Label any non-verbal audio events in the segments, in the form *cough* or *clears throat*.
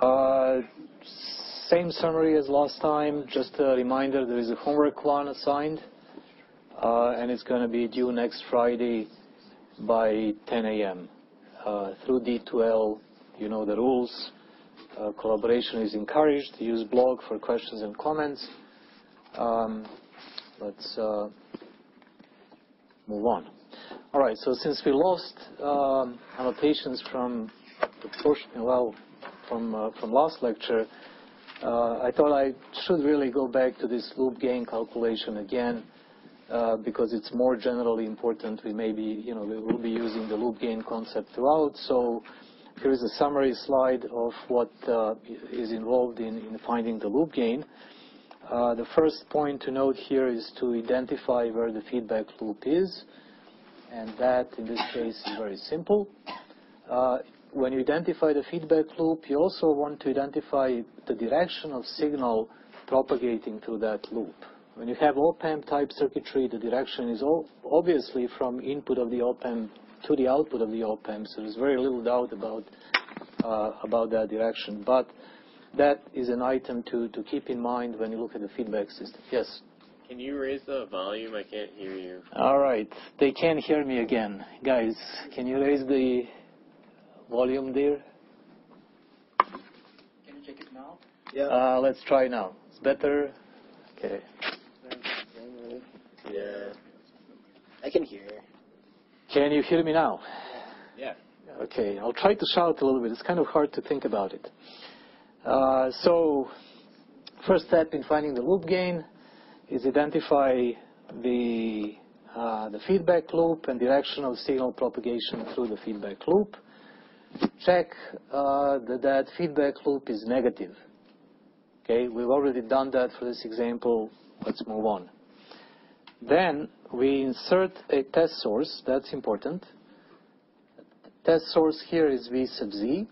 Uh, same summary as last time. Just a reminder, there is a homework one assigned, uh, and it's going to be due next Friday by 10 A.M. Uh, through D2L, you know the rules. Collaboration is encouraged. Use blog for questions and comments. Um, let's move on. All right. So since we lost um, annotations from Uh, last lecture, uh, I thought I should really go back to this loop gain calculation again, uh, because it's more generally important. We may be, you know, we will be using the loop gain concept throughout. So here is a summary slide of what is involved in finding the loop gain. The first point to note here is to identify where the feedback loop is, and that, in this case, is very simple. When you identify the feedback loop, you also want to identify the direction of signal propagating through that loop. When you have op-amp type circuitry, the direction is obviously from input of the op-amp to the output of the op-amp. So there's very little doubt about uh, about that direction. But that is an item to keep in mind when you look at the feedback system. Yes? Can you raise the volume? I can't hear you. All right. They can't hear me again. Guys, can you raise the volume there? Can you check it now? Yeah. Uh, let's try now. It's better? Okay. Yeah. I can hear. Can you hear me now? Yeah. Okay. I'll try to shout a little bit. It's kind of hard to think about it. Uh, so, First step in finding the loop gain is identify the uh, feedback loop and direction of signal propagation through the feedback loop. Check uh, that feedback loop is negative. Okay? We've already done that for this example. Let's move on. Then we insert a test source. That's important. Test source here is V sub Z.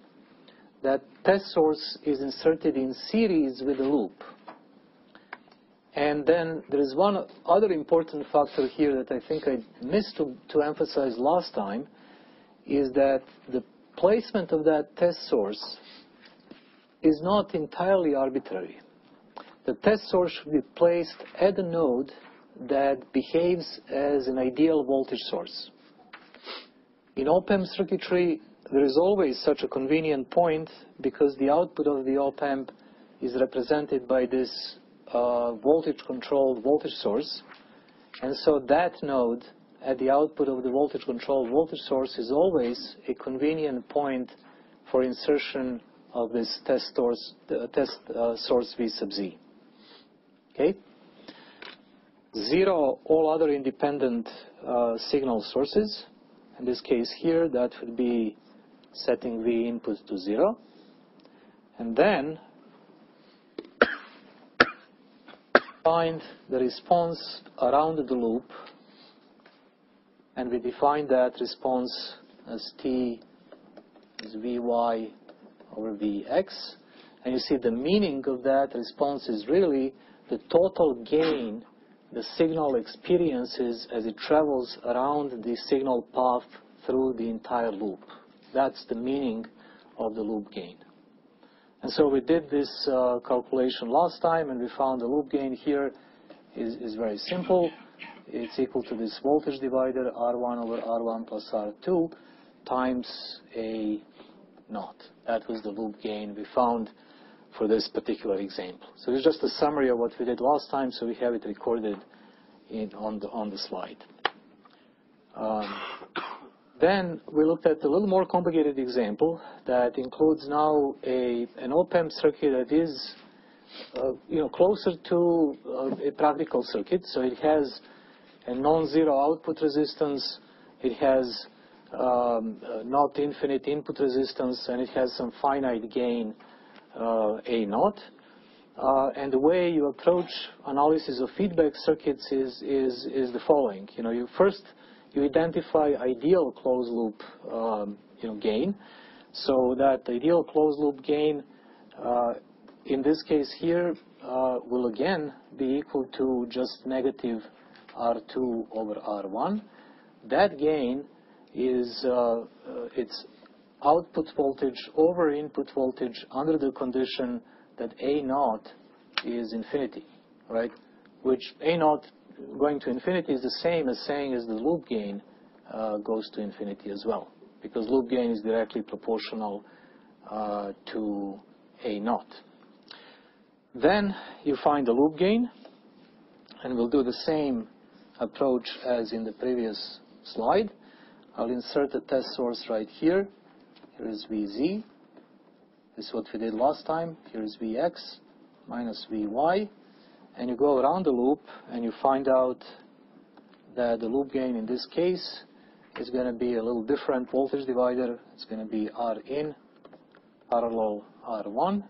That test source is inserted in series with the loop. And then there is one other important factor here that I think I missed to emphasize last time, is that the placement of that test source is not entirely arbitrary. The test source should be placed at a node that behaves as an ideal voltage source. In op-amp circuitry, there is always such a convenient point because the output of the op-amp is represented by this uh, voltage-controlled voltage source. And so that node at the output of the voltage control voltage source is always a convenient point for insertion of this test source uh, V sub Z. Okay? Zero all other independent uh, signal sources. In this case here, that would be setting V input to zero. And then *coughs* Find the response around the loop, and we define that response as T is Vy over Vx. And you see the meaning of that response is really the total gain the signal experiences as it travels around the signal path through the entire loop. That's the meaning of the loop gain. And so we did this uh, calculation last time, and we found the loop gain here is is very simple. It's equal to this voltage divider, R1 over R1 plus R2 times A naught. That was the loop gain we found for this particular example. So it's just a summary of what we did last time, so we have it recorded on the slide. Um, then we looked at a little more complicated example that includes now an op-amp circuit that is uh, you know, closer to uh, a practical circuit. So it has a non-zero output resistance, it has um, uh, not infinite input resistance, and it has some finite gain, uh, A naught. Uh, and the way you approach analysis of feedback circuits is the following. You know, you First, you identify ideal closed loop um, gain. So that ideal closed loop gain, uh, in this case here, will again be equal to just negative R2 over R1. That gain, is it's output voltage over input voltage under the condition that A naught is infinity, right? Which A naught going to infinity is the same as saying as the loop gain uh, goes to infinity as well, because loop gain is directly proportional uh, to A naught. Then you find the loop gain, and we'll do the same approach as in the previous slide. I'll insert a test source right here. Here is Vz. This is what we did last time. Here is Vx minus Vy. And you go around the loop and you find out that the loop gain in this case is going to be a little different voltage divider. It's going to be R in parallel R1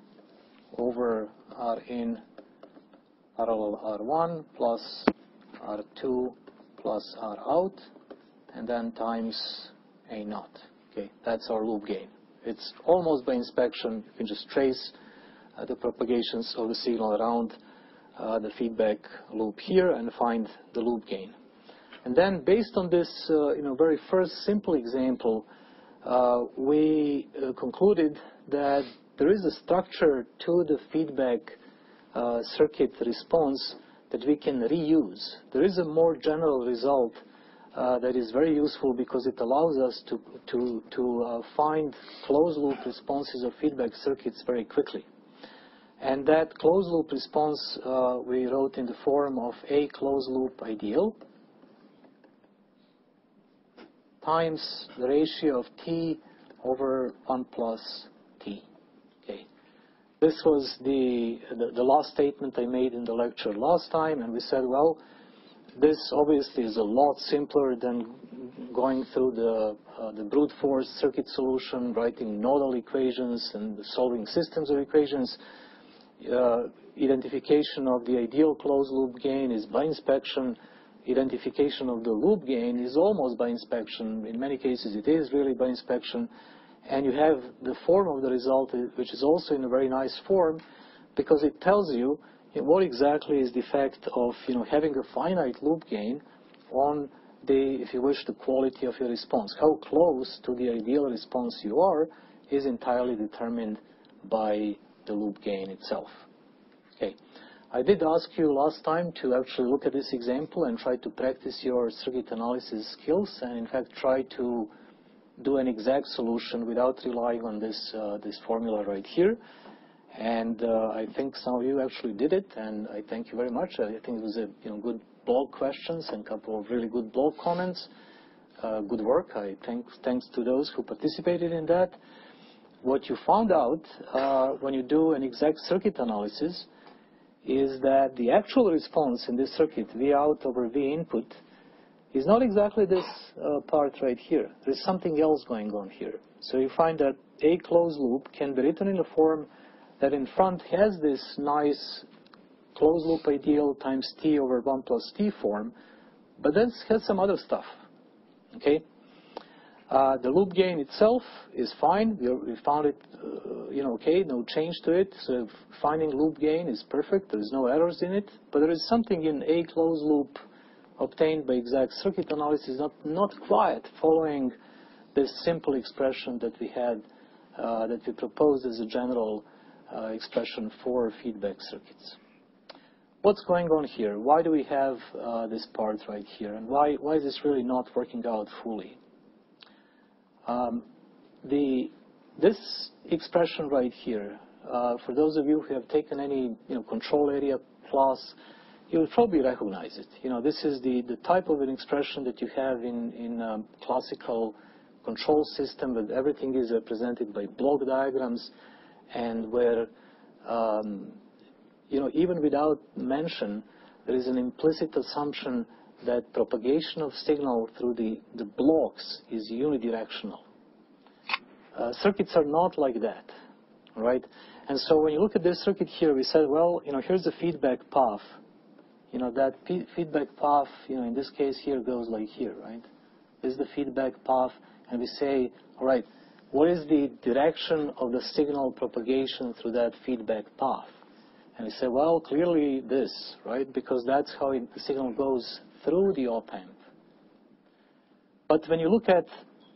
over R in parallel R1 plus R2 plus R out and then times A naught. Okay, that's our loop gain. It's almost by inspection. You can just trace uh, the propagations of the signal around uh, the feedback loop here and find the loop gain. And then based on this uh, you know, very first simple example, uh, we uh, concluded that there is a structure to the feedback uh, circuit response that we can reuse. There is a more general result uh, that is very useful because it allows us to, to, to uh, find closed loop responses or feedback circuits very quickly. And that closed loop response uh, we wrote in the form of a closed loop ideal times the ratio of t over 1 plus t. This was the, the, the last statement I made in the lecture last time, and we said, well, this obviously is a lot simpler than going through the, uh, the brute force circuit solution, writing nodal equations and solving systems of equations. Uh, identification of the ideal closed loop gain is by inspection identification of the loop gain is almost by inspection. In many cases, it is really by inspection. And you have the form of the result, eh, which is also in a very nice form, because it tells you eh, what exactly is the effect of you know, having a finite loop gain on the, if you wish, the quality of your response. How close to the ideal response you are is entirely determined by the loop gain itself. Okay. I did ask you last time to actually look at this example and try to practice your circuit analysis skills and in fact try to do an exact solution without relying on this, uh, this formula right here. And uh, I think some of you actually did it, and I thank you very much. I think it was a you know, good blog questions and a couple of really good blog comments. Uh, good work. I thank, thanks to those who participated in that. What you found out uh, when you do an exact circuit analysis is that the actual response in this circuit, V out over V input, is not exactly this uh, part right here. There's something else going on here. So you find that a closed loop can be written in a form that in front has this nice closed loop ideal times t over 1 plus t form, but then has some other stuff. Okay? Uh, the loop gain itself is fine. We, we found it, uh, you know, okay, no change to it. So finding loop gain is perfect. There is no errors in it. But there is something in a closed loop obtained by exact circuit analysis not, not quite following this simple expression that we had, uh, that we proposed as a general uh, expression for feedback circuits. What's going on here? Why do we have uh, this part right here? And why, why is this really not working out fully? Um, the, this expression right here, uh, for those of you who have taken any you know, control area plus, you will probably recognize it. You know, this is the, the type of an expression that you have in, in um, classical control system where everything is represented by block diagrams and where, um, you know, even without mention, there is an implicit assumption that propagation of signal through the, the blocks is unidirectional. Uh, circuits are not like that, right? And so when you look at this circuit here, we said, well, you know, here's the feedback path. You know, that feedback path, you know, in this case here goes like here, right? This is the feedback path, and we say, all right, what is the direction of the signal propagation through that feedback path? And we say, well, clearly this, right? Because that's how it, the signal goes through the op amp. But when you look at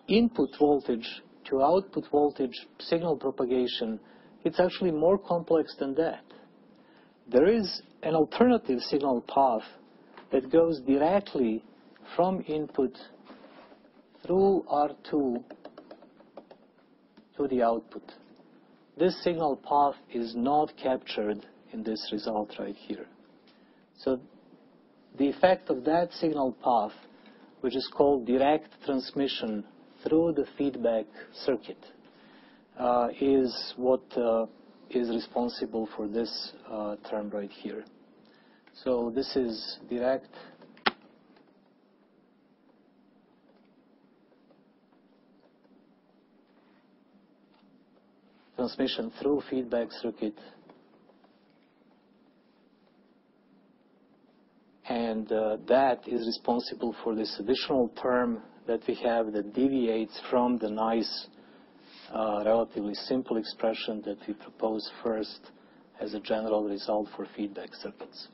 input voltage to output voltage signal propagation, it's actually more complex than that. There is an alternative signal path that goes directly from input through R2 to the output. This signal path is not captured in this result right here. So the effect of that signal path, which is called direct transmission through the feedback circuit, uh, is what uh, is responsible for this uh, term right here. So this is direct transmission through feedback circuit and uh, that is responsible for this additional term that we have that deviates from the nice uh, relatively simple expression that we propose first as a general result for feedback circuits.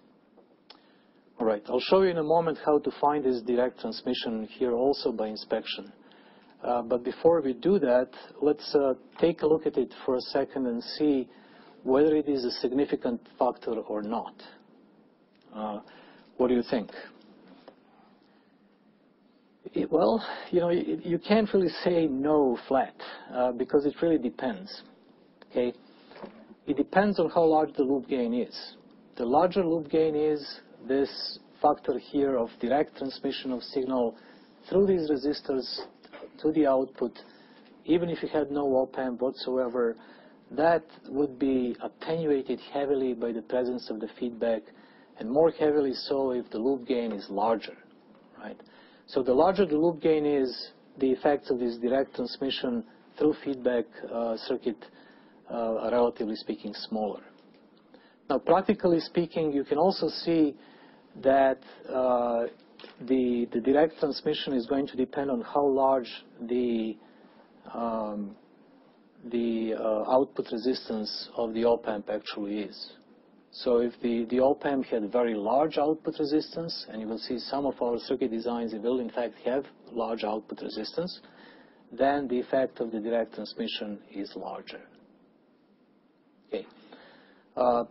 All right, I'll show you in a moment how to find this direct transmission here also by inspection. Uh, but before we do that, let's uh, take a look at it for a second and see whether it is a significant factor or not. Uh, what do you think? It, well, you know, you, can't really say no flat uh, because it really depends. Okay, it depends on how large the loop gain is. The larger loop gain is, this factor here of direct transmission of signal through these resistors to the output, even if you had no op-amp whatsoever, that would be attenuated heavily by the presence of the feedback and more heavily so if the loop gain is larger, right? So the larger the loop gain is, the effects of this direct transmission through feedback uh, circuit uh, are relatively speaking smaller. Now, practically speaking, you can also see that uh, the, the direct transmission is going to depend on how large the um, the uh, output resistance of the op-amp actually is. So if the, the op-amp had very large output resistance, and you will see some of our circuit designs will in fact have large output resistance, then the effect of the direct transmission is larger. Okay. Uh,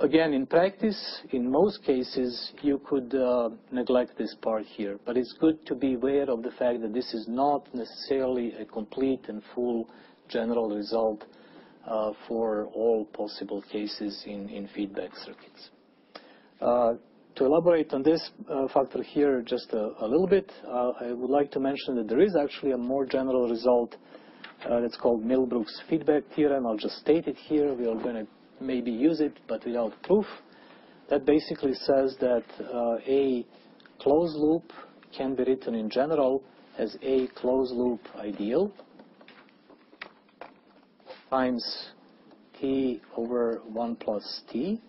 again, in practice, in most cases, you could uh, neglect this part here, but it's good to be aware of the fact that this is not necessarily a complete and full general result uh, for all possible cases in, in feedback circuits. Uh, to elaborate on this uh, factor here just a, a little bit, uh, I would like to mention that there is actually a more general result uh, that's called Middlebrook's feedback theorem. I'll just state it here. We are going to maybe use it, but without proof. That basically says that uh, a closed loop can be written in general as a closed loop ideal times t over 1 plus t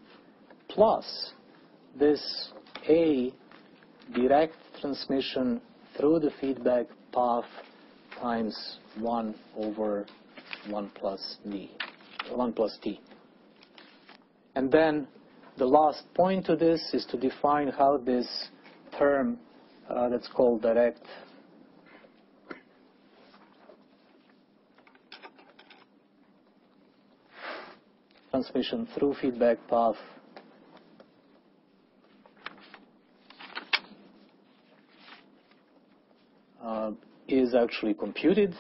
plus this A direct transmission through the feedback path times 1 over 1 plus d, 1 plus t. And then the last point to this is to define how this term uh, that's called direct. Transmission through feedback path. Uh, is actually computed.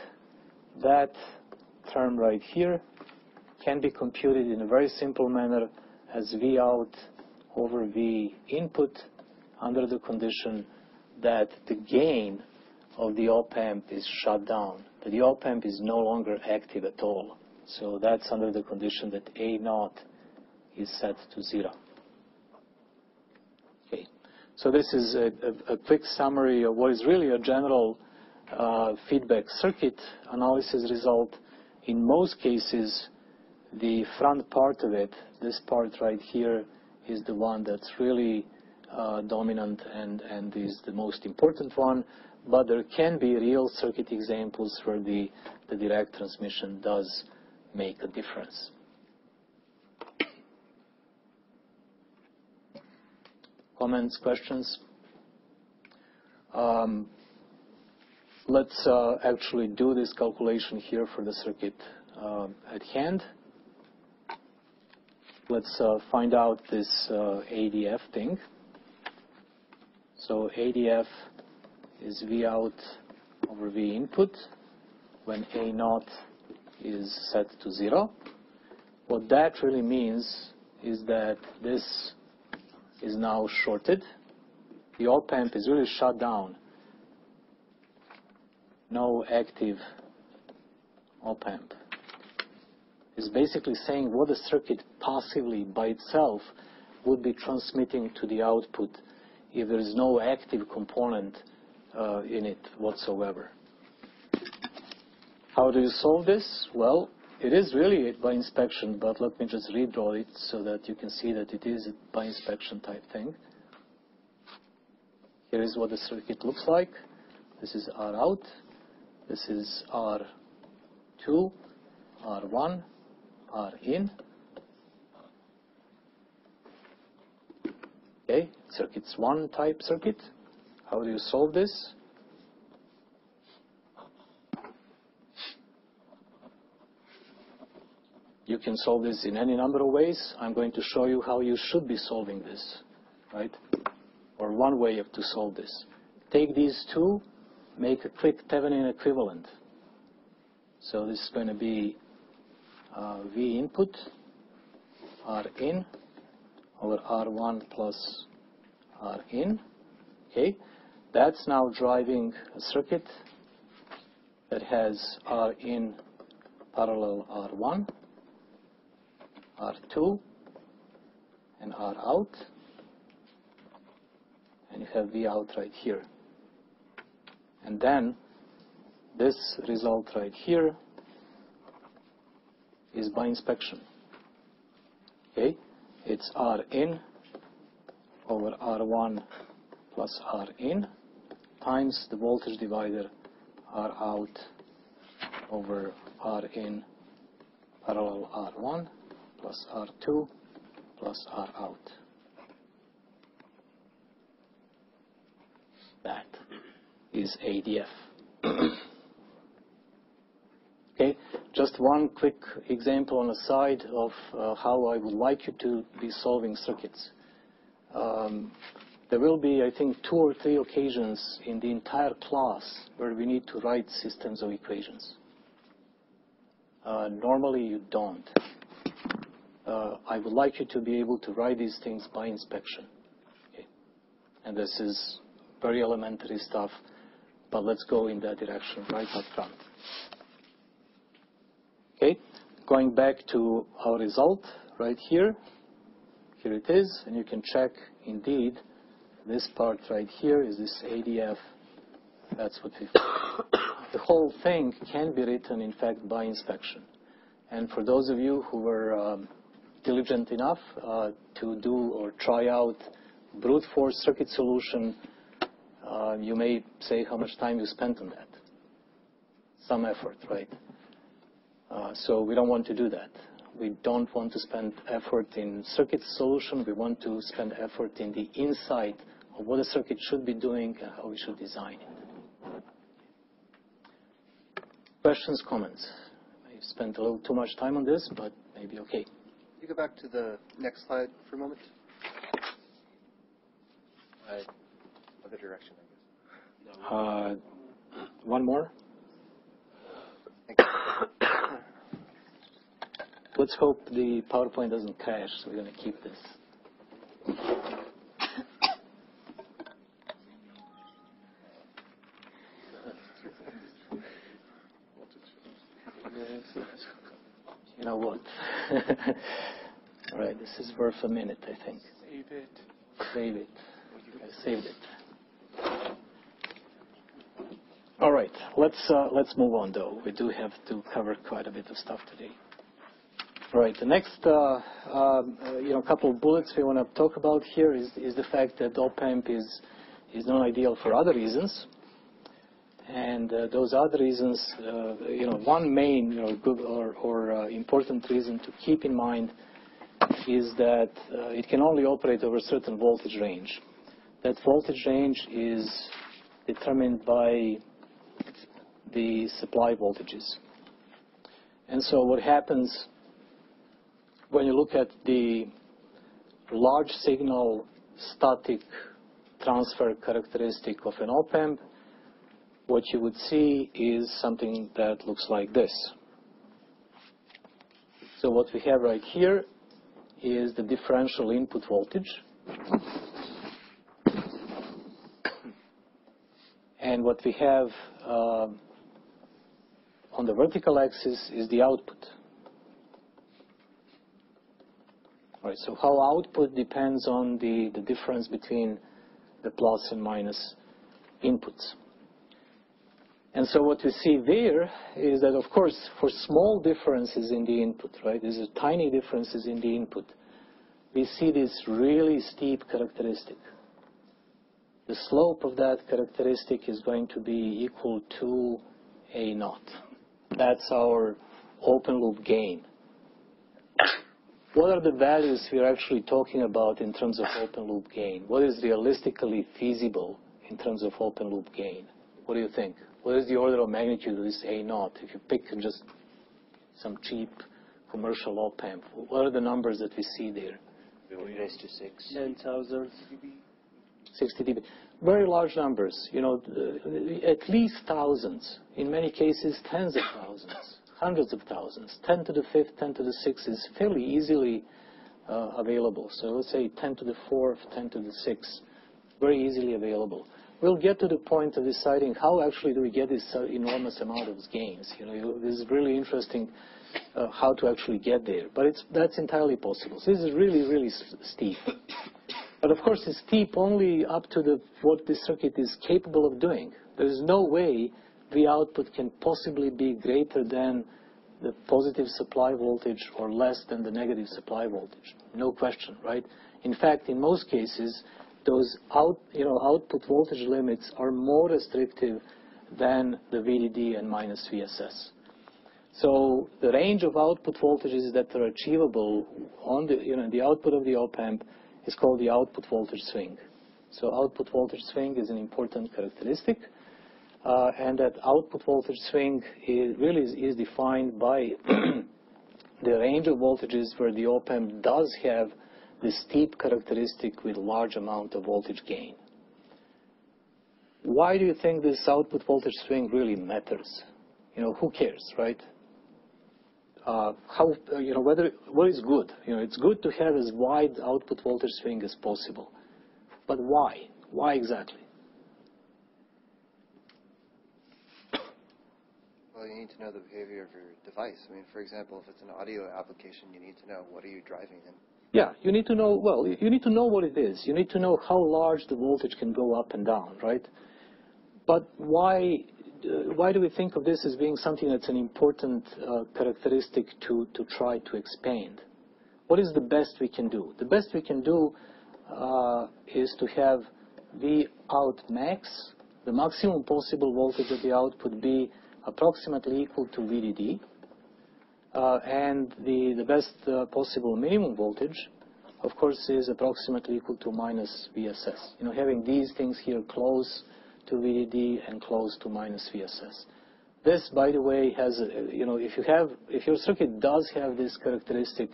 That term right here can be computed in a very simple manner as V out over V input under the condition that the gain of the op-amp is shut down, that the op-amp is no longer active at all. So that's under the condition that A naught is set to zero. Okay. So this is a, a, a quick summary of what is really a general uh, feedback circuit analysis result. In most cases, the front part of it, this part right here, is the one that's really uh, dominant and, and is the most important one. But there can be real circuit examples where the, the direct transmission does make a difference. Comments, questions? Um, let's uh, actually do this calculation here for the circuit uh, at hand. Let's uh, find out this uh, ADF thing. So ADF is V out over V input when A naught is set to zero. What that really means is that this is now shorted. The op amp is really shut down. No active op amp. Is basically saying what the circuit passively by itself would be transmitting to the output if there is no active component uh, in it whatsoever. How do you solve this? Well, it is really by inspection, but let me just redraw it so that you can see that it is a by inspection type thing. Here is what the circuit looks like. This is R out. This is R2, R1, R in. Okay, circuit's one type circuit. How do you solve this? You can solve this in any number of ways. I'm going to show you how you should be solving this, right? Or one way to solve this. Take these two, make a quick Thevenin equivalent. So this is going to be uh, V input, R in, over R1 plus R in. Okay, that's now driving a circuit that has R in parallel R1 R2 and R out and you have V out right here and then this result right here is by inspection okay it's R in over R1 plus R in times the voltage divider R out over R in parallel R1 plus R2 plus R out. That is ADF. *coughs* okay, just one quick example on the side of uh, how I would like you to be solving circuits. Um, there will be, I think, two or three occasions in the entire class where we need to write systems of equations. Uh, normally you don't uh, I would like you to be able to write these things by inspection. Okay? And this is very elementary stuff, but let's go in that direction right up front. Okay, going back to our result right here. Here it is, and you can check indeed this part right here is this ADF. That's what we. *coughs* the whole thing can be written, in fact, by inspection. And for those of you who were um, diligent enough uh, to do or try out brute force circuit solution, uh, you may say how much time you spent on that. Some effort, right? Uh, so we don't want to do that. We don't want to spend effort in circuit solution. We want to spend effort in the insight of what a circuit should be doing and how we should design it. Questions, comments? I spent a little too much time on this, but maybe okay you go back to the next slide for a moment? I, Other direction, I Uh, one more. Thank you. Let's hope the PowerPoint doesn't crash, so we're going to keep this. You know what? *laughs* All right, this is worth a minute, I think. Save it. Save it. I saved it. All right, let's uh, let's move on though. We do have to cover quite a bit of stuff today. Right, the next uh, um, uh, you know couple of bullets we want to talk about here is is the fact that op amp is is non ideal for other reasons. And uh, those other reasons, uh, you know, one main you know, good or, or uh, important reason to keep in mind is that uh, it can only operate over a certain voltage range. That voltage range is determined by the supply voltages. And so what happens when you look at the large signal static transfer characteristic of an op-amp, what you would see is something that looks like this. So what we have right here is the differential input voltage. And what we have uh, on the vertical axis is the output. Right, so how output depends on the the difference between the plus and minus inputs. And so what we see there is that, of course, for small differences in the input, right, these are tiny differences in the input, we see this really steep characteristic. The slope of that characteristic is going to be equal to A naught. That's our open loop gain. What are the values we are actually talking about in terms of open loop gain? What is realistically feasible in terms of open loop gain? What do you think? What is the order of magnitude of this A naught? If you pick just some cheap commercial op-amp, what are the numbers that we see there? Raised to six. 10,000. 60 dB. Very large numbers. You know, at least thousands. In many cases, tens of thousands, hundreds of thousands. 10 to the fifth, 10 to the sixth is fairly easily uh, available. So let's say 10 to the fourth, 10 to the sixth, very easily available. We'll get to the point of deciding how actually do we get this uh, enormous amount of gains. You know, this is really interesting uh, how to actually get there. But it's that's entirely possible. This is really, really steep. But of course, it's steep only up to the, what the circuit is capable of doing. There is no way the output can possibly be greater than the positive supply voltage or less than the negative supply voltage. No question, right? In fact, in most cases, those output voltage limits are more restrictive than the VDD and minus VSS. So the range of output voltages that are achievable on the output of the op-amp is called the output voltage swing. So output voltage swing is an important characteristic, and that output voltage swing is, really is defined by *clears throat* the range of voltages where the op-amp does have the steep characteristic with large amount of voltage gain. Why do you think this output voltage swing really matters? You know, who cares, right? Uh, how, uh, you know, whether, what is good? You know, it's good to have as wide output voltage swing as possible. But why? Why exactly? Well, you need to know the behavior of your device. I mean, for example, if it's an audio application, you need to know what are you driving in. Yeah. You need to know well, you need to know what it is. You need to know how large the voltage can go up and down, right? But why uh, Why do we think of this as being something that's an important uh, characteristic to to try to expand? What is the best we can do? The best we can do uh, is to have the out max, the maximum possible voltage of the output be approximately equal to VDD. Uh, and the the best uh, possible minimum voltage, of course, is approximately equal to minus VSS. You know, having these things here close to VDD and close to minus VSS. This, by the way, has, a, you know, if you have, if your circuit does have this characteristic,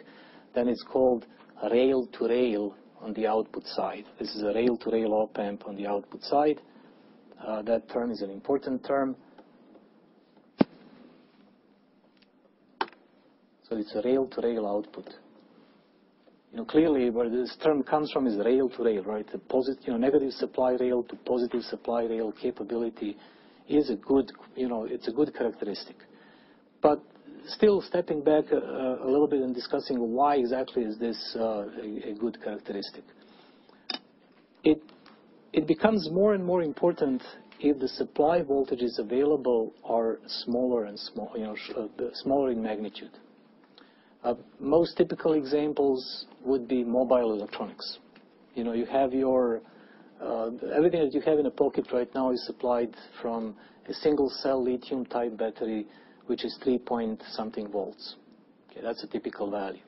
then it's called rail-to-rail on the output side. This is a rail-to-rail op-amp on the output side. That term is an important term. So it's a rail-to-rail output. You know, Clearly, where this term comes from is rail-to-rail, right? The positive, you know, negative supply rail to positive supply rail capability is a good you know, it's a good characteristic. But still stepping back a little bit and discussing why exactly is this uh, a good characteristic. It it becomes more and more important if the supply voltages available are smaller and small, you know, uh, smaller in magnitude. Most typical examples would be mobile electronics. You know, you have your, uh, everything that you have in a pocket right now is supplied from a single-cell lithium-type battery, which is three point something volts. Okay, that's a typical value.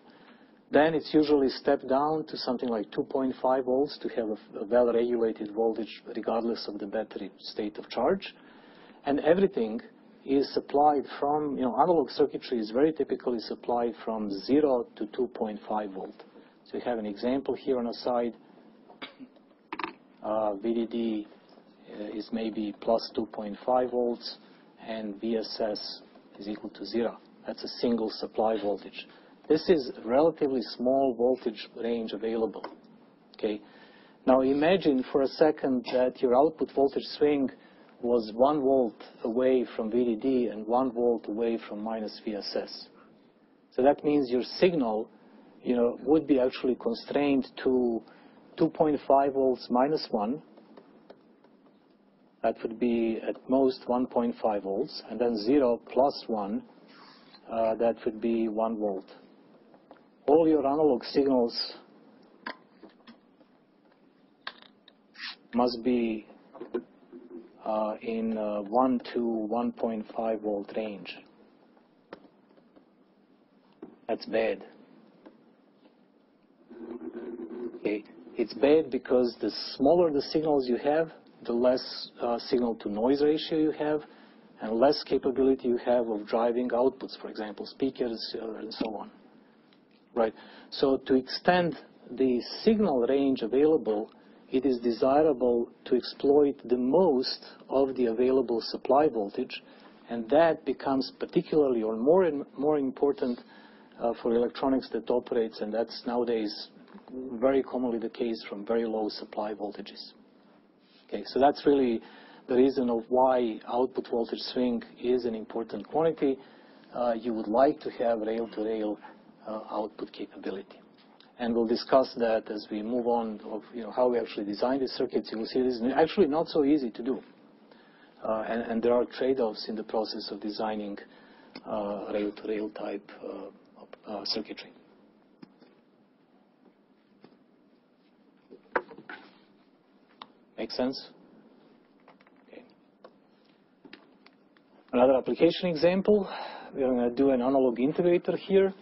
Then it's usually stepped down to something like 2.5 volts to have a well-regulated voltage regardless of the battery state of charge. And everything is supplied from, you know, analog circuitry is very typically supplied from 0 to 2.5 volt. So you have an example here on the side. Uh, VDD uh, is maybe plus 2.5 volts, and VSS is equal to 0. That's a single supply voltage. This is a relatively small voltage range available. Okay. Now imagine for a second that your output voltage swing was 1 volt away from VDD and 1 volt away from minus VSS. So that means your signal you know, would be actually constrained to 2.5 volts minus 1. That would be at most 1.5 volts. And then 0 plus 1, uh, that would be 1 volt. All your analog signals must be uh, in uh, 1 to 1.5 volt range. That's bad. Okay. It's bad because the smaller the signals you have, the less uh, signal to noise ratio you have, and less capability you have of driving outputs, for example, speakers uh, and so on. Right. So to extend the signal range available it is desirable to exploit the most of the available supply voltage, and that becomes particularly or more and more important uh, for electronics that operates, and that's nowadays very commonly the case from very low supply voltages. Okay, so that's really the reason of why output voltage swing is an important quantity. Uh, you would like to have rail-to-rail -rail, uh, output capability and we'll discuss that as we move on of you know, how we actually design these circuits. You will see this is actually not so easy to do. Uh, and, and, there are trade-offs in the process of designing uh, rail-to-rail -rail type uh, uh, circuitry. Make sense? Another application example. We're going to do an analog integrator here.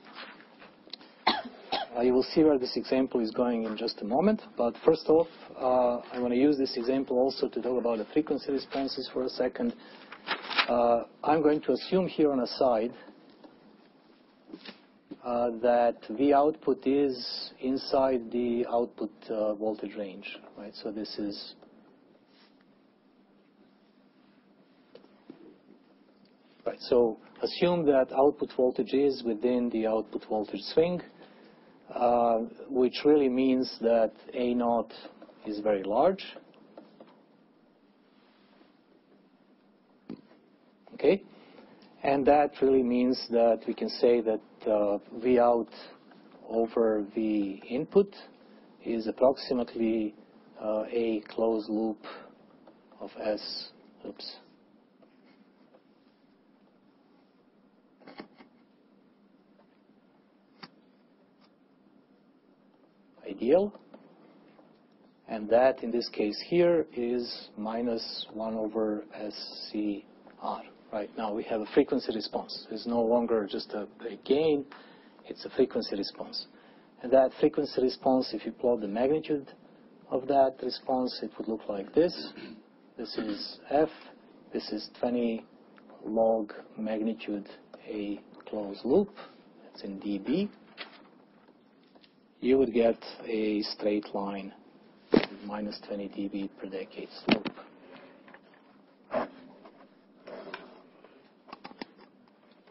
Uh, you will see where this example is going in just a moment. But first off, uh, I want to use this example also to talk about the frequency responses for a second. Uh, I'm going to assume here on a side uh, that V output is inside the output uh, voltage range, right? So this is right. So assume that output voltage is within the output voltage swing. Uh, which really means that A naught is very large. Okay? And that really means that we can say that uh, V out over V input is approximately uh, a closed loop of S. Oops. Ideal. And that, in this case here, is minus 1 over SCR. Right now we have a frequency response. It's no longer just a, a gain, it's a frequency response. And that frequency response, if you plot the magnitude of that response, it would look like this. This is F. This is 20 log magnitude A closed loop. It's in dB you would get a straight line minus 20 dB per decade slope.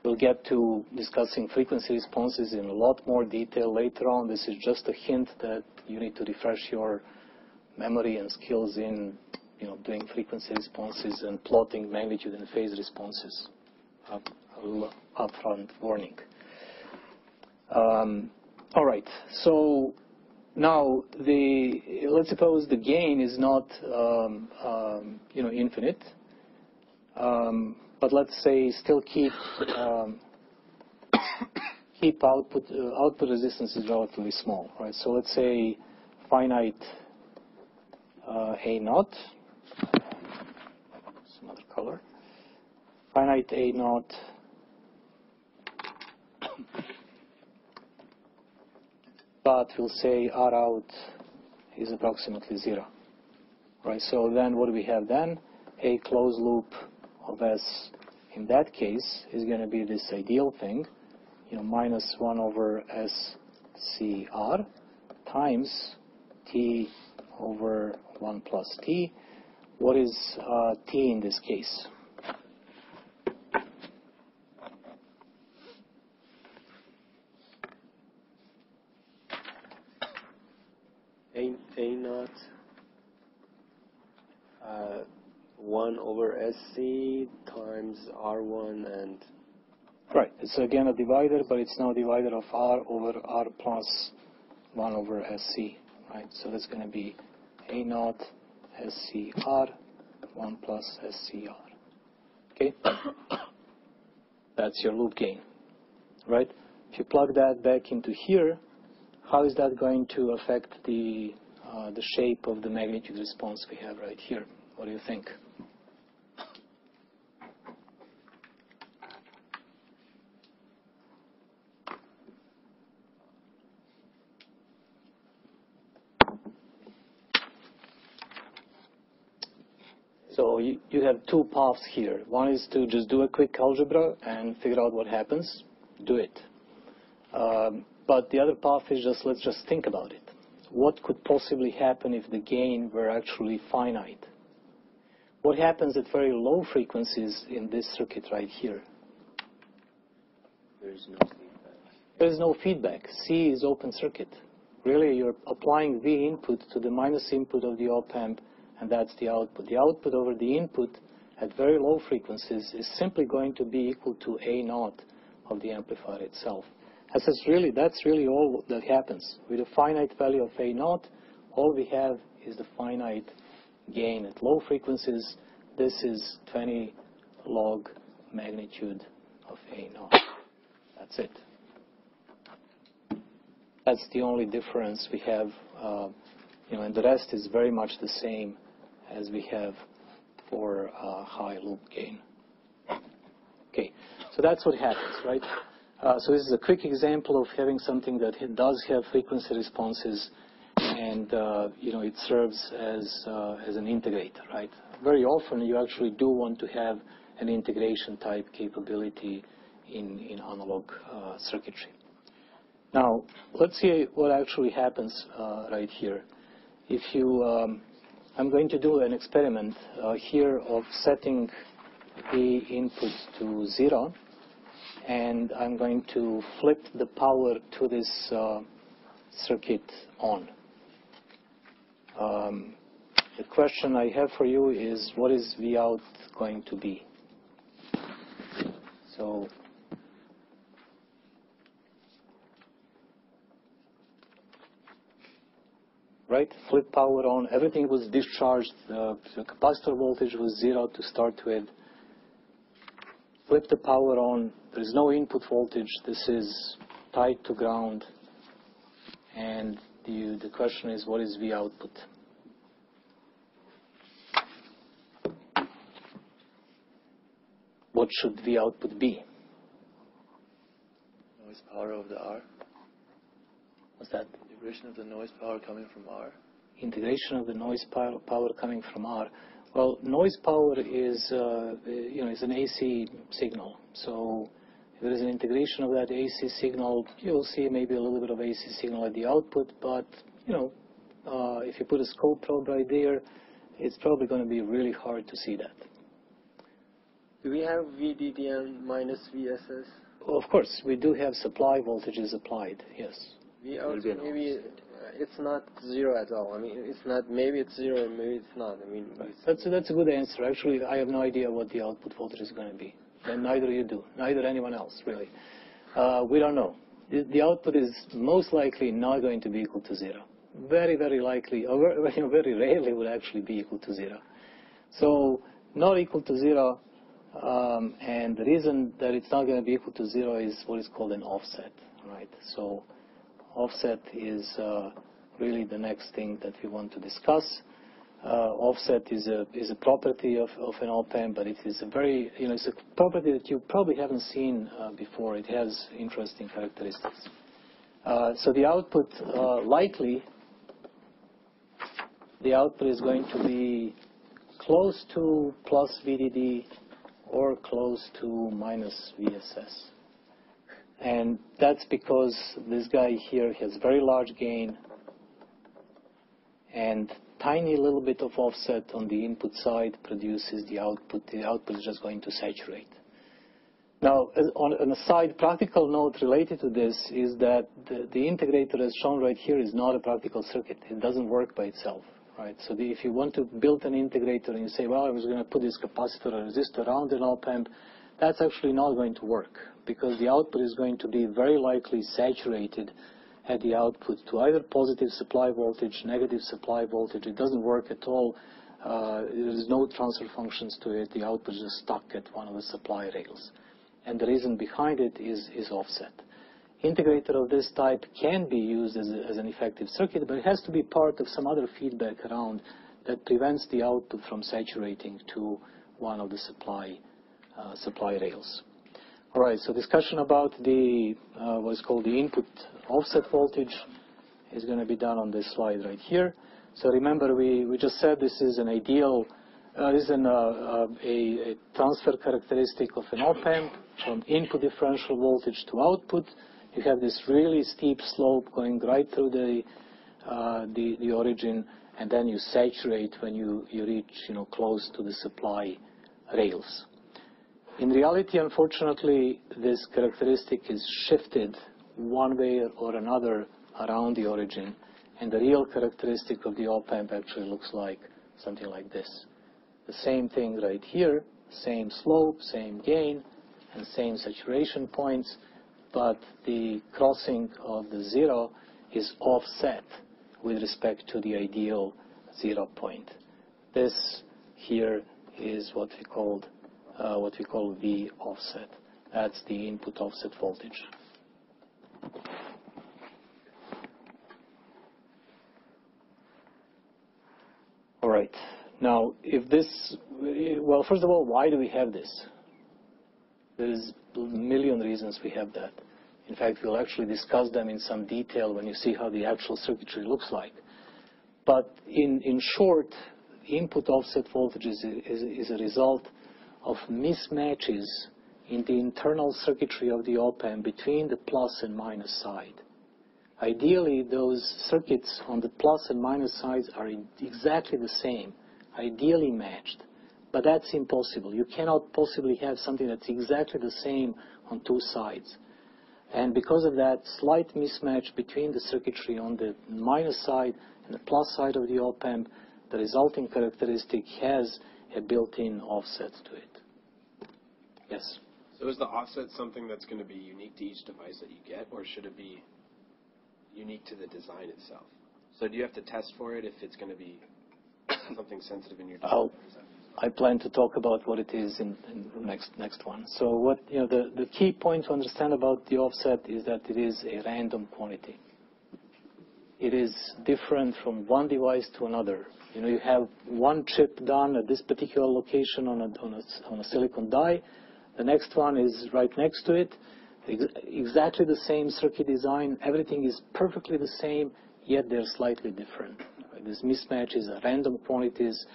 We'll get to discussing frequency responses in a lot more detail later on. This is just a hint that you need to refresh your memory and skills in you know, doing frequency responses and plotting magnitude and phase responses. Up, upfront warning. Um, all right. So now, the, let's suppose the gain is not um, um, you know, infinite, um, but let's say still keep um, keep output uh, output resistance is relatively small, right? So let's say finite uh, A naught, some other color, finite A naught but we'll say R out is approximately zero. Right, so then what do we have then? A closed loop of S in that case is going to be this ideal thing, you know, minus 1 over SCR times T over 1 plus T. What is uh, T in this case? A, A naught uh, 1 over SC times R1 and Right. It's again a divider, but it's now a divider of R over R plus 1 over SC. Right. So that's going to be A naught SCR 1 plus SCR. Okay. *coughs* That's your loop gain. Right. If you plug that back into here, how is that going to affect the uh, the shape of the magnitude response we have right here? What do you think? So you, have two paths here. One is to just do a quick algebra and figure out what happens. Do it. Um, but the other path is just let's just think about it. What could possibly happen if the gain were actually finite? What happens at very low frequencies in this circuit right here? there's no feedback. There is no feedback. C is open circuit. Really, you're applying V input to the minus input of the op amp, and that's the output. The output over the input at very low frequencies is simply going to be equal to A naught of the amplifier itself. That's just really, that's really all that happens. With a finite value of A naught, all we have is the finite gain at low frequencies. This is 20 log magnitude of A naught. That's it. That's the only difference we have, uh, you know, and the rest is very much the same as we have for uh, high loop gain. Okay, so that's what happens, right? Uh, so this is a quick example of having something that does have frequency responses, and uh, you know it serves as uh, as an integrator, right? Very often you actually do want to have an integration type capability in in analog uh, circuitry. Now let's see what actually happens uh, right here. If you, um, I'm going to do an experiment uh, here of setting the input to zero and I'm going to flip the power to this uh, circuit on. Um, the question I have for you is what is V out going to be? So right, flip power on, everything was discharged, the capacitor voltage was zero to start with. Flip the power on, there is no input voltage, this is tied to ground, and the, the question is what is V output? What should V output be? Noise power of the R. What's that? Integration of the noise power coming from R. Integration of the noise power, power coming from R. Well, noise power is, uh, you know, is an AC signal. So if there is an integration of that AC signal, you'll see maybe a little bit of AC signal at the output, but, you know, uh, if you put a scope probe right there, it's probably going to be really hard to see that. Do we have VDDM minus VSS? Well, of course, we do have supply voltages applied, yes. V Will be maybe uh, it's not zero at all. I mean, it's not, maybe it's zero and maybe it's not. I mean, it's- That's, that's a good answer. Actually, I have no idea what the output voltage is going to be. And neither you do. Neither anyone else, really. Uh, we don't know. The, the output is most likely not going to be equal to zero. Very, very likely, or very, *laughs* very rarely will actually be equal to zero. So not equal to zero, um, and the reason that it's not going to be equal to zero is what is called an offset, right? So offset is uh, really the next thing that we want to discuss. Uh, offset is a is a property of, an op amp, but it is a very you know it's a property that you probably haven't seen uh, before. It has interesting characteristics. So the output likely the output is going to be close to plus VDD or close to minus VSS. And that's because this guy here has very large gain and tiny little bit of offset on the input side produces the output. The output is just going to saturate. Now, on a side practical note related to this is that the, the integrator as shown right here is not a practical circuit. It doesn't work by itself. Right? So the, if you want to build an integrator and you say, well, I was going to put this capacitor or resistor around an op amp, that's actually not going to work because the output is going to be very likely saturated at the output to either positive supply voltage, negative supply voltage. It doesn't work at all. Uh, there's no transfer functions to it. The output is stuck at one of the supply rails. And the reason behind it is, is offset. Integrator of this type can be used as, a, as an effective circuit, but it has to be part of some other feedback around that prevents the output from saturating to one of the supply, supply rails. All right, so discussion about the uh, what's called the input offset voltage is going to be done on this slide right here. So remember, we, we just said this is an ideal, uh, this is an, uh, uh a, a, transfer characteristic of an op-amp from input differential voltage to output. You have this really steep slope going right through the, uh, the, the origin, and then you saturate when you, you reach you know, close to the supply rails. In reality, unfortunately, this characteristic is shifted one way or another around the origin, and the real characteristic of the op-amp actually looks like something like this. The same thing right here, same slope, same gain, and same saturation points, but the crossing of the zero is offset with respect to the ideal zero point. This here is what we called Uh, what we call V offset. That's the input offset voltage. All right. Now, if this, well, first of all, why do we have this? There's a million reasons we have that. In fact, we'll actually discuss them in some detail when you see how the actual circuitry looks like. But in, in short, input offset voltage is a result of mismatches in the internal circuitry of the op-amp between the plus and minus side. Ideally, those circuits on the plus and minus sides are exactly the same, ideally matched. But that's impossible. You cannot possibly have something that's exactly the same on two sides. And because of that slight mismatch between the circuitry on the minus side and the plus side of the op-amp, the resulting characteristic has a built-in offset to it. Yes. So is the offset something that's going to be unique to each device that you get, or should it be unique to the design itself? So do you have to test for it if it's going to be *coughs* something sensitive in your design? I'll, I plan to talk about what it is in, in the next next one. So what you know the, the key point to understand about the offset is that it is a random quantity. It is different from one device to another. You know, you have one chip done at this particular location on a, on a, on a silicon die, the next one is right next to it. Exactly the same circuit design. Everything is perfectly the same, yet they're slightly different. These mismatches are random quantities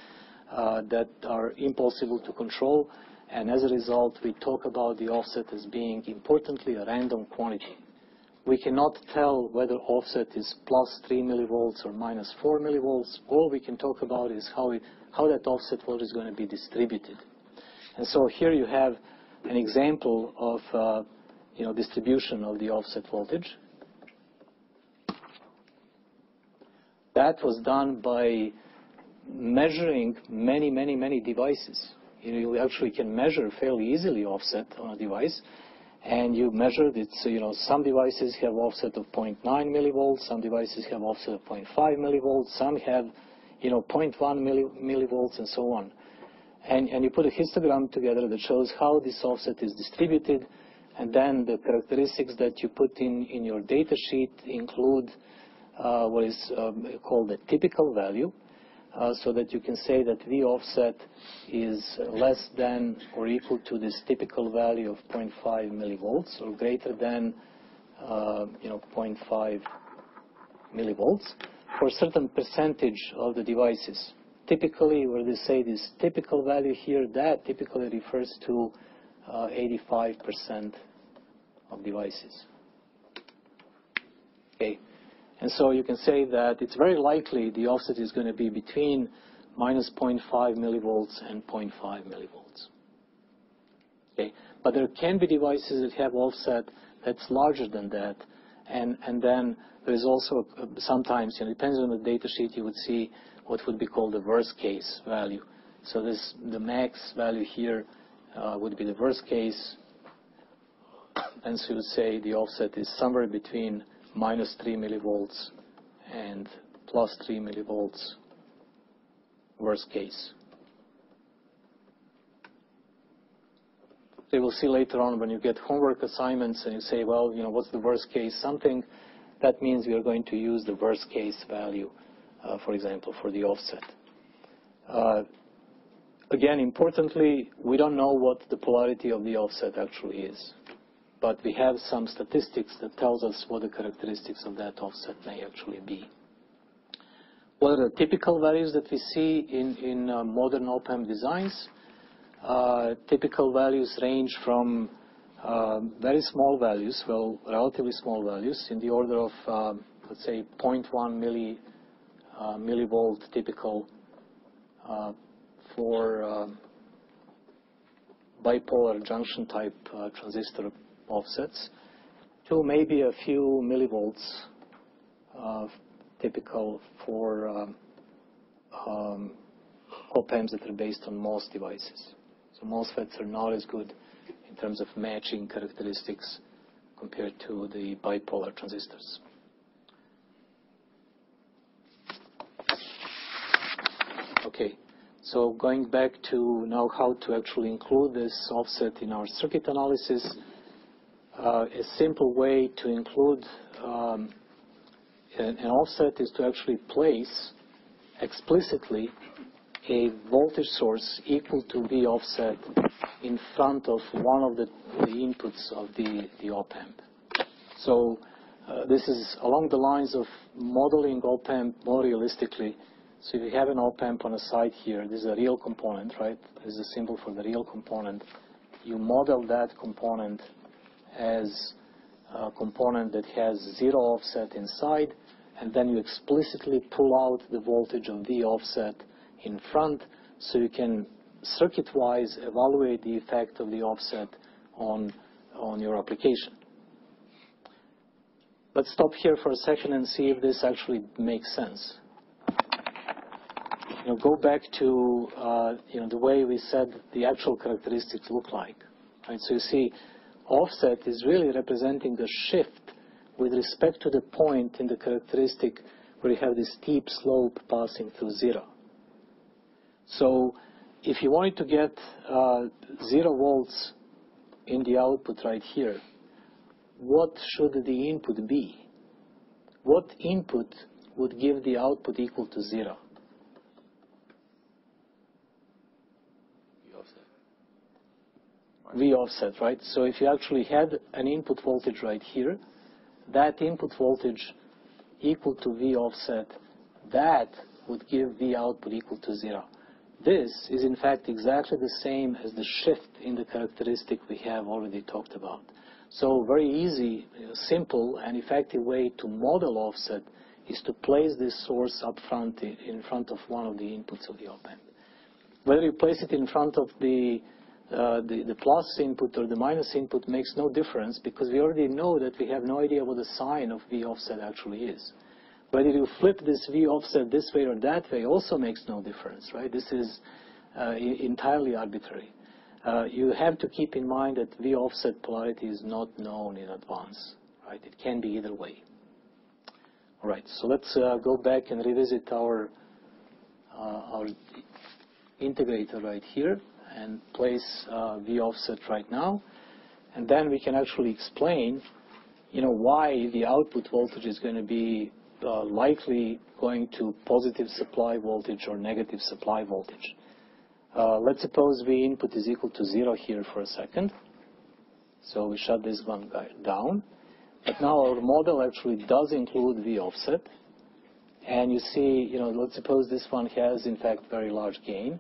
uh, that are impossible to control. And as a result, we talk about the offset as being importantly a random quantity. We cannot tell whether offset is plus 3 millivolts or minus 4 millivolts. All we can talk about is how, it, how that offset voltage is going to be distributed. And so here you have an example of uh, you know, distribution of the offset voltage. That was done by measuring many, many, many devices. You, know, you actually can measure fairly easily offset on a device. And you measured it, so, you know, some devices have offset of 0.9 millivolts, some devices have offset of 0.5 millivolts, some have, you know, 0.1 millivolts and so on and, and you put a histogram together that shows how this offset is distributed, and then the characteristics that you put in, in your data sheet include uh, what is um, called the typical value, uh, so that you can say that V offset is less than or equal to this typical value of 0.5 millivolts or greater than uh, you know 0.5 millivolts for a certain percentage of the devices. Typically, where they say this typical value here, that typically refers to uh, 85% of devices. Okay, and so you can say that it's very likely the offset is going to be between minus 0.5 millivolts and 0.5 millivolts. Okay, but there can be devices that have offset that's larger than that, and and then there is also uh, sometimes, you know, depends on the data sheet, you would see what would be called the worst case value. So this the max value here uh, would be the worst case, and so you would say the offset is somewhere between minus 3 millivolts and plus 3 millivolts worst case. You will see later on when you get homework assignments and you say, well, you know, what's the worst case something, that means we are going to use the worst case value, for example, for the offset. Uh, again, importantly, we don't know what the polarity of the offset actually is but we have some statistics that tells us what the characteristics of that offset may actually be. What are the typical values that we see in, in uh, modern op-amp designs? Uh, typical values range from uh, very small values, well, relatively small values, in the order of, um, let's say, 0.1 milli, uh, millivolt typical uh, for um, bipolar junction type uh, transistor offsets to maybe a few millivolts, uh, typical for um, um, op-amps that are based on MOS devices. So MOSFETs are not as good in terms of matching characteristics compared to the bipolar transistors. Okay, so going back to now how to actually include this offset in our circuit analysis, uh, a simple way to include um, an, an offset is to actually place explicitly a voltage source equal to V offset in front of one of the, the inputs of the, the op-amp. So uh, this is along the lines of modeling op-amp more realistically. So if you have an op-amp on a side here, this is a real component, right? This is a symbol for the real component. You model that component as a component that has zero offset inside, and then you explicitly pull out the voltage of the offset in front so you can circuit-wise evaluate the effect of the offset on, on your application. Let's stop here for a second and see if this actually makes sense. You know, go back to uh, you know the way we said the actual characteristics look like. Right? So you see offset is really representing the shift with respect to the point in the characteristic where you have this steep slope passing through zero. So if you wanted to get uh, zero volts in the output right here, what should the input be? What input would give the output equal to zero? V offset, right? So if you actually had an input voltage right here, that input voltage equal to V offset, that would give V output equal to zero. This is in fact exactly the same as the shift in the characteristic we have already talked about. So very easy, simple, and effective way to model offset is to place this source up front in front of one of the inputs of the op-amp. Whether you place it in front of the uh, the, the plus input or the minus input makes no difference because we already know that we have no idea what the sign of V offset actually is. Whether you flip this V offset this way or that way also makes no difference, right? This is uh, entirely arbitrary. Uh, you have to keep in mind that V offset polarity is not known in advance, right? It can be either way. All right, so let's uh, go back and revisit our uh, our integrator right here and place uh, V offset right now. And then we can actually explain, you know, why the output voltage is going to be uh, likely going to positive supply voltage or negative supply voltage. Uh, let's suppose V input is equal to zero here for a second. So we shut this one down. But now our model actually does include V offset. And you see, you know, let's suppose this one has, in fact, very large gain.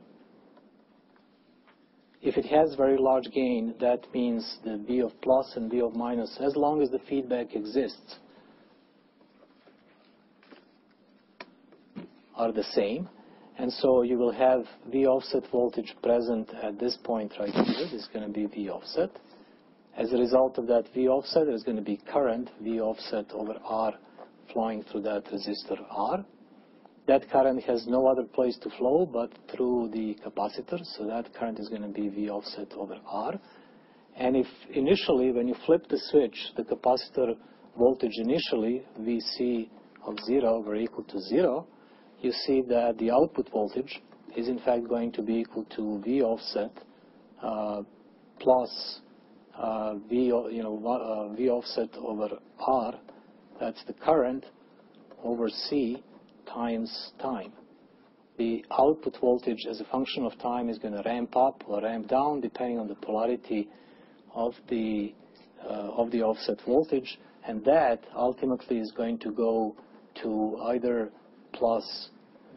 If it has very large gain, that means the V of plus and V of minus, as long as the feedback exists, are the same. And so you will have V offset voltage present at this point right here. This is going to be V offset. As a result of that V offset, there's going to be current V offset over R flowing through that resistor R. That current has no other place to flow but through the capacitor, so that current is going to be V offset over R. And if initially, when you flip the switch, the capacitor voltage initially, Vc of 0 were equal to 0, you see that the output voltage is in fact going to be equal to V offset uh, plus uh, V, you know, uh, V offset over R, that's the current, over C times time. The output voltage as a function of time is going to ramp up or ramp down depending on the polarity of the, uh, of the offset voltage, and that ultimately is going to go to either plus,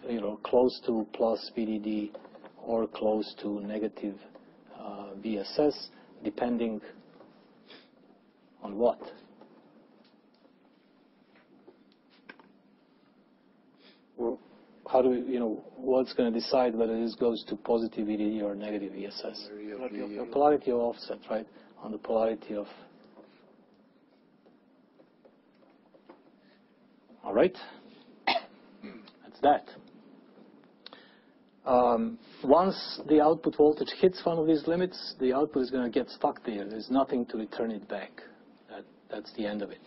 you know, close to plus VDD or close to negative uh, VSS, depending on what? Well, how do we, you know, what's going to decide whether this goes to positive VDD or negative ess? VSS? The polarity of offset, right? On the polarity of. All right. *coughs* That's that. Um, once the output voltage hits one of these limits, the output is going to get stuck there. There's nothing to return it back. That, that's the end of it.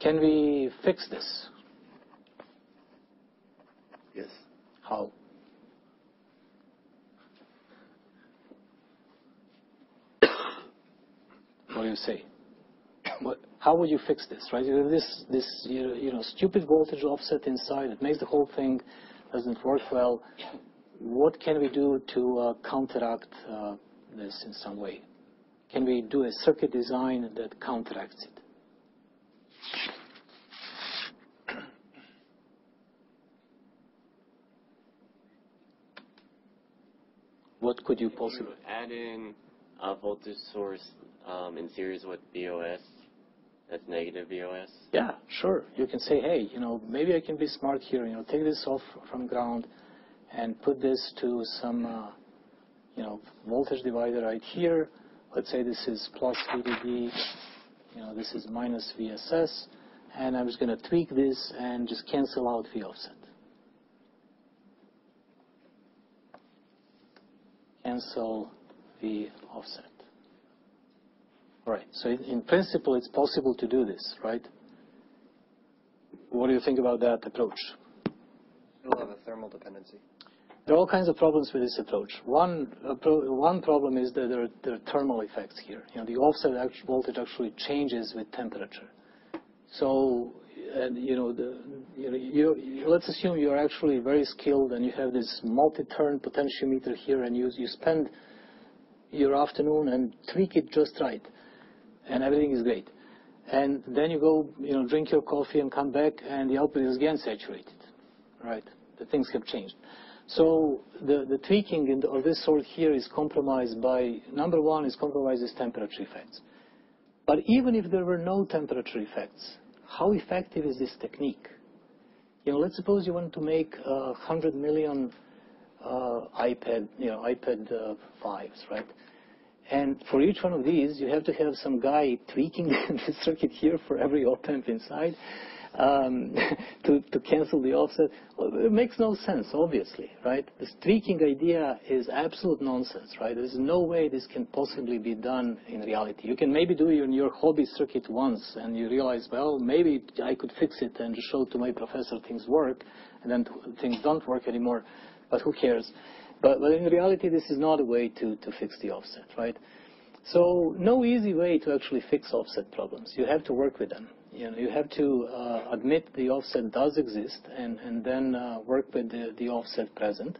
Can we fix this? Yes. How? *coughs* what do you say? *coughs* What, how would you fix this, right? This, this you know, stupid voltage offset inside. It makes the whole thing doesn't work well. What can we do to uh, counteract uh, this in some way? Can we do a circuit design that counteracts it? What could you possibly add in a voltage source um, in series with VOS? That's negative VOS. Yeah, sure. You can say, hey, you know, maybe I can be smart here. You know, take this off from ground and put this to some, uh, you know, voltage divider right here. Let's say this is plus VDD. You know, this is minus VSS, and I'm just going to tweak this and just cancel out V offset. Cancel the offset. Right. So in, in principle, it's possible to do this, right? What do you think about that approach? Have a thermal dependency. There are all kinds of problems with this approach. One, problem is that there are, there are, thermal effects here. You know, the offset voltage actually changes with temperature. And, you know, the, you you, let's assume you're actually very skilled and you have this multi-turn potentiometer here and you, you spend your afternoon and tweak it just right and everything is great. And then you go, you know, drink your coffee and come back, and the output is again saturated, right? The things have changed. So the, the tweaking of this sort here is compromised by, number one, is compromised with temperature effects. But even if there were no temperature effects, how effective is this technique? You know, let's suppose you want to make uh, 100 million uh, iPad, you know, iPad uh, 5s, right? And for each one of these, you have to have some guy tweaking *laughs* the circuit here for every op-amp inside um, *laughs* to, to cancel the offset. It makes no sense, obviously, right? This tweaking idea is absolute nonsense, right? There's no way this can possibly be done in reality. You can maybe do it in your hobby circuit once, and you realize, well, maybe I could fix it and show to my professor things work, and then things don't work anymore, but who cares? But, but in reality, this is not a way to, to fix the offset, right? So no easy way to actually fix offset problems. You have to work with them. You know, you have to uh, admit the offset does exist and, and then uh, work with the, the offset present.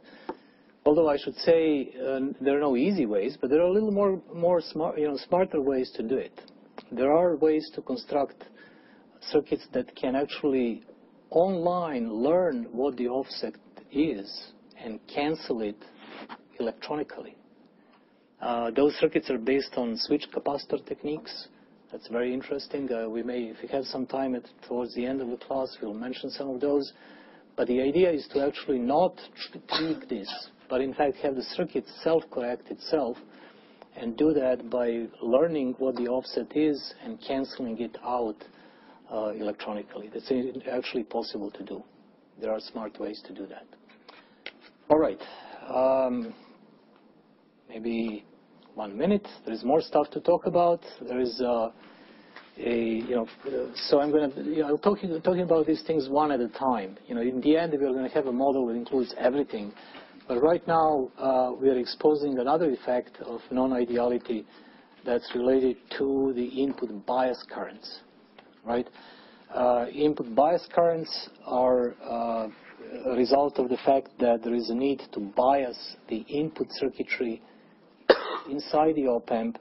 Although I should say uh, there are no easy ways, but there are a little more, more smart, you know, smarter ways to do it. There are ways to construct circuits that can actually online learn what the offset is and cancel it electronically. Uh, those circuits are based on switch capacitor techniques. That's very interesting. Uh, we may, if we have some time at, towards the end of the class, we'll mention some of those. But the idea is to actually not tweak this, but in fact have the circuit self-correct itself and do that by learning what the offset is and canceling it out uh, electronically. That's actually possible to do. There are smart ways to do that. All right. Um, maybe one minute. There is more stuff to talk about. There is uh, a, you know, so I'm going to, you know, talking, talking about these things one at a time. You know, in the end, we're going to have a model that includes everything. But right now, uh, we are exposing another effect of non-ideality that's related to the input bias currents, right? Uh, input bias currents are uh, a result of the fact that there is a need to bias the input circuitry inside the op-amp,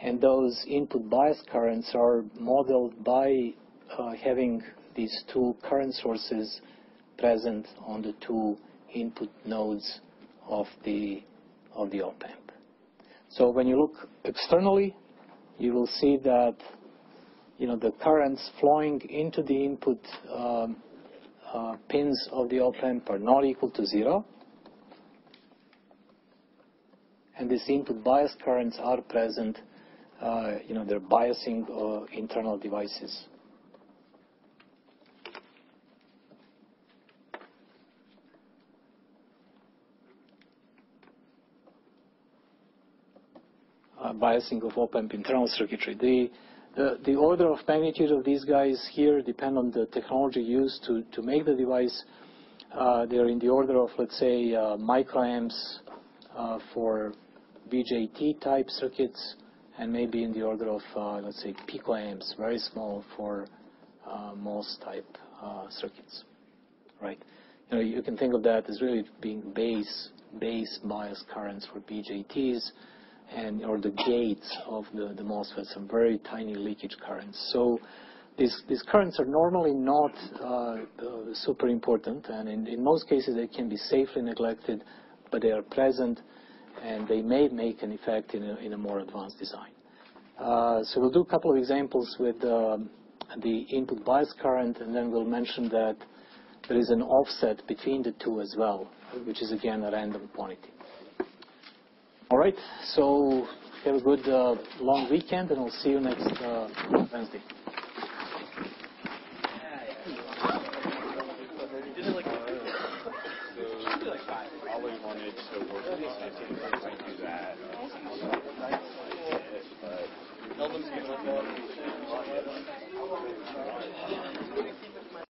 and those input bias currents are modeled by uh, having these two current sources present on the two input nodes of the of the op-amp. So when you look externally, you will see that you know the currents flowing into the input um, uh, pins of the op-amp are not equal to zero. And these input bias currents are present, uh, you know, they're biasing uh, internal devices. Uh, biasing of op-amp internal circuitry. The, the, the, order of magnitude of these guys here depend on the technology used to, to make the device. Uh, they're in the order of, let's say, uh, microamps uh, for BJT type circuits and maybe in the order of, uh, let's say, picoamps, very small for uh, MOS type circuits, right? You know, you can think of that as really being base, base bias currents for BJTs and or the gates of the, the MOSFET, some very tiny leakage currents. So these, these currents are normally not uh, uh, super important, and in, in most cases they can be safely neglected, but they are present, and they may make an effect in a, in a more advanced design. Uh, so we'll do a couple of examples with um, the input bias current, and then we'll mention that there is an offset between the two as well, which is again a random quantity. All right, so have a good uh, long weekend, and I'll see you next uh, Wednesday. Tell them to get